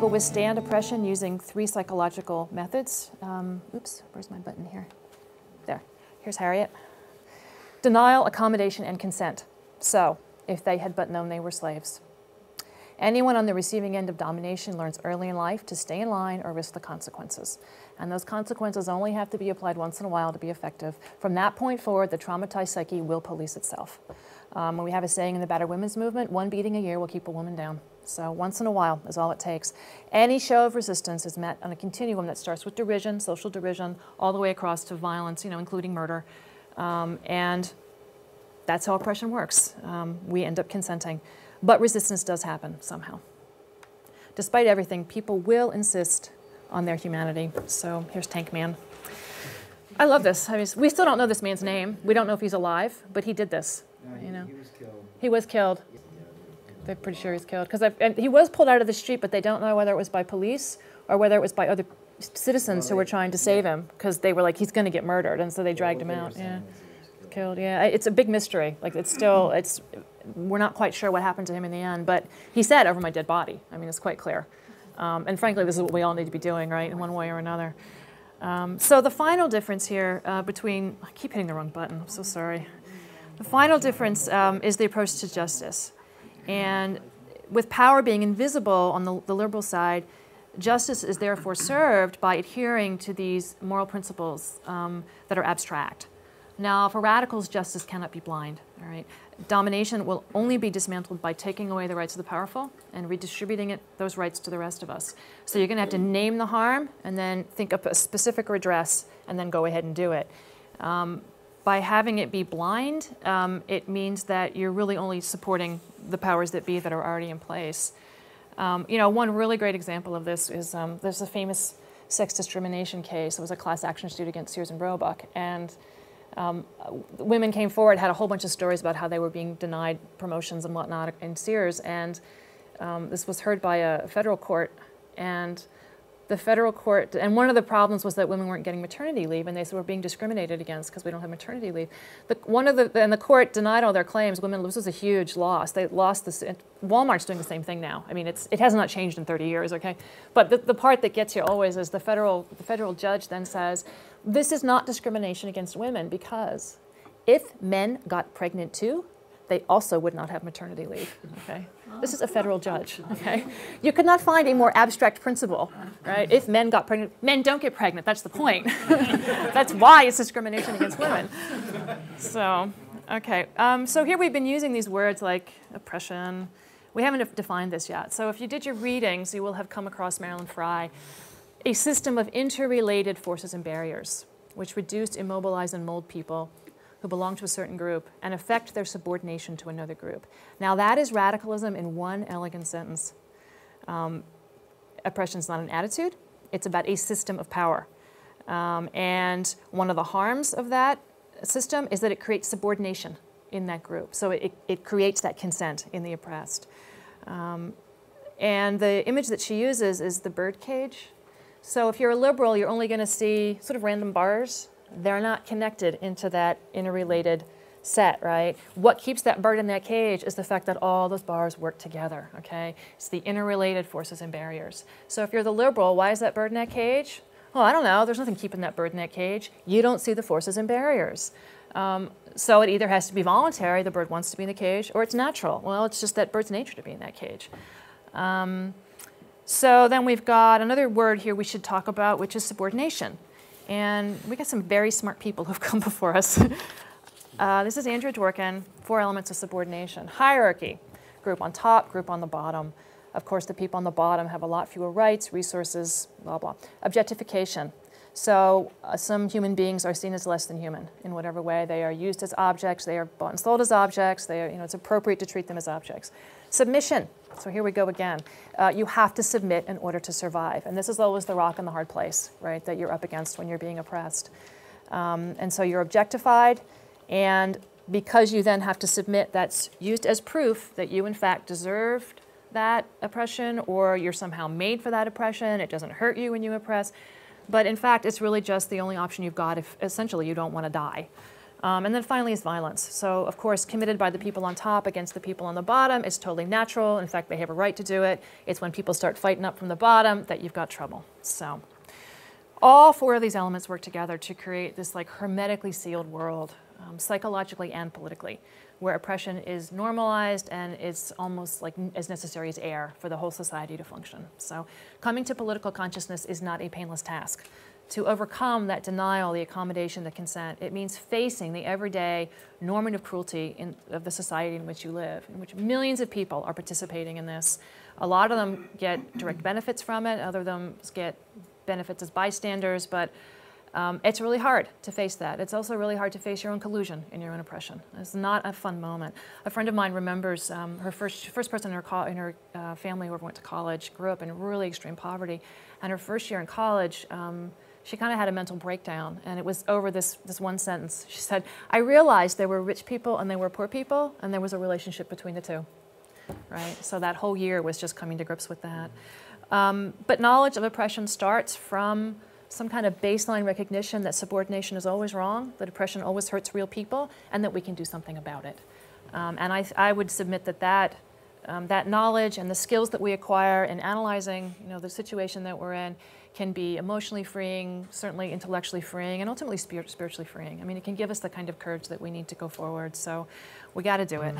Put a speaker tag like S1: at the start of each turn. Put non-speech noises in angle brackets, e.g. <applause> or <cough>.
S1: withstand oppression using three psychological methods. Um, oops, where's my button here? There, here's Harriet. Denial, accommodation, and consent. So, if they had but known they were slaves. Anyone on the receiving end of domination learns early in life to stay in line or risk the consequences. And those consequences only have to be applied once in a while to be effective. From that point forward, the traumatized psyche will police itself. Um, we have a saying in the Battered Women's Movement, one beating a year will keep a woman down. So once in a while is all it takes. Any show of resistance is met on a continuum that starts with derision, social derision, all the way across to violence, you know, including murder. Um, and that's how oppression works. Um, we end up consenting. But resistance does happen somehow. Despite everything, people will insist on their humanity. So here's Tank Man. I love this. I mean, we still don't know this man's name. We don't know if he's alive, but he did this.
S2: No, he,
S1: you know,
S2: he was killed.
S1: he was killed. They're pretty sure he's killed because he was pulled out of the street, but they don't know whether it was by police or whether it was by other citizens
S2: Well,
S1: who were trying to save him because they were like, he's going to get murdered, and so they dragged
S2: What
S1: him out. Yeah,
S2: is he was killed.
S1: killed. Yeah, it's a big mystery. Like it's still, it's we're not quite sure what happened to him in the end, but he said over my dead body. I mean, it's quite clear. Um, and frankly, this is what we all need to be doing, right, in one way or another. Um, so the final difference here uh, between, I keep hitting the wrong button, I'm so sorry. The final difference um, is the approach to justice. And with power being invisible on the, the liberal side, justice is therefore served by adhering to these moral principles um, that are abstract. Now, for radicals, justice cannot be blind. All right, domination will only be dismantled by taking away the rights of the powerful and redistributing it, those rights to the rest of us. So you're going to have to name the harm and then think up a specific redress and then go ahead and do it. Um, by having it be blind, um, it means that you're really only supporting the powers that be that are already in place. Um, you know, one really great example of this is um, there's a famous sex discrimination case. It was a class action suit against Sears and Roebuck, and um, women came forward, had a whole bunch of stories about how they were being denied promotions and whatnot in Sears, and um, this was heard by a federal court, and the federal court, and one of the problems was that women weren't getting maternity leave, and they said we're being discriminated against because we don't have maternity leave. The, one of the, and the court denied all their claims. Women, this was a huge loss. They lost this. Walmart's doing the same thing now. I mean, it's, it has not changed in 30 years, okay? But the, the part that gets you always is the federal, the federal judge then says, this is not discrimination against women because if men got pregnant too, they also would not have maternity leave. Okay, this is a federal judge. Okay, you could not find a more abstract principle, right? If men got pregnant, men don't get pregnant. That's the point. <laughs> That's why it's discrimination against women. So, okay, um, so here we've been using these words like oppression. We haven't defined this yet. So if you did your readings, you will have come across Marilyn Frye, a system of interrelated forces and barriers, which reduce, immobilize, and mold people who belong to a certain group and affect their subordination to another group. Now, that is radicalism in one elegant sentence. Um, oppression is not an attitude, it's about a system of power. Um, and one of the harms of that system is that it creates subordination in that group. So it, it creates that consent in the oppressed. Um, and the image that she uses is the bird cage. So if you're a liberal, you're only going to see sort of random bars they're not connected into that interrelated set, right? What keeps that bird in that cage is the fact that all those bars work together, okay? It's the interrelated forces and barriers. So if you're the liberal, why is that bird in that cage? Well, I don't know. There's nothing keeping that bird in that cage. You don't see the forces and barriers. Um, so it either has to be voluntary, the bird wants to be in the cage, or it's natural. Well, it's just that bird's nature to be in that cage. Um, so then we've got another word here we should talk about, which is subordination. And we got some very smart people who've <laughs> come before us. uh, this is Andrea Dworkin, Four Elements of Subordination. Hierarchy, group on top, group on the bottom. Of course, the people on the bottom have a lot fewer rights, resources, blah, blah. Objectification. So uh, some human beings are seen as less than human in whatever way. They are used as objects. They are bought and sold as objects. They are, you know, it's appropriate to treat them as objects. Submission. So here we go again. Uh, you have to submit in order to survive. And this is always the rock and the hard place, right, that you're up against when you're being oppressed. Um, and so you're objectified, and because you then have to submit, that's used as proof that you, in fact, deserved that oppression or you're somehow made for that oppression. It doesn't hurt you when you oppress. But in fact, it's really just the only option you've got if essentially you don't want to die. Um, and then finally is violence. So, of course, committed by the people on top against the people on the bottom is totally natural. In fact, they have a right to do it. It's when people start fighting up from the bottom that you've got trouble. So, all four of these elements work together to create this like hermetically sealed world, um, psychologically and politically, where oppression is normalized and it's almost like as necessary as air for the whole society to function. So, coming to political consciousness is not a painless task to overcome that denial, the accommodation, the consent. It means facing the everyday normative cruelty in, of the society in which you live, in which millions of people are participating in this. A lot of them get direct benefits from it, other of them get benefits as bystanders, but um, it's really hard to face that. It's also really hard to face your own collusion in your own oppression. It's not a fun moment. A friend of mine remembers um, her first, first person in her, in her uh, family who went to college grew up in really extreme poverty, and her first year in college, um, she kind of had a mental breakdown, and it was over this, this one sentence. She said, I realized there were rich people and there were poor people, and there was a relationship between the two. Right? So that whole year was just coming to grips with that. Um, but knowledge of oppression starts from some kind of baseline recognition that subordination is always wrong, that oppression always hurts real people, and that we can do something about it. Um, and I, I would submit that that, um, that knowledge and the skills that we acquire in analyzing you know, the situation that we're in can be emotionally freeing, certainly intellectually freeing, and ultimately spirit, spiritually freeing. I mean, it can give us the kind of courage that we need to go forward. So we got to do it.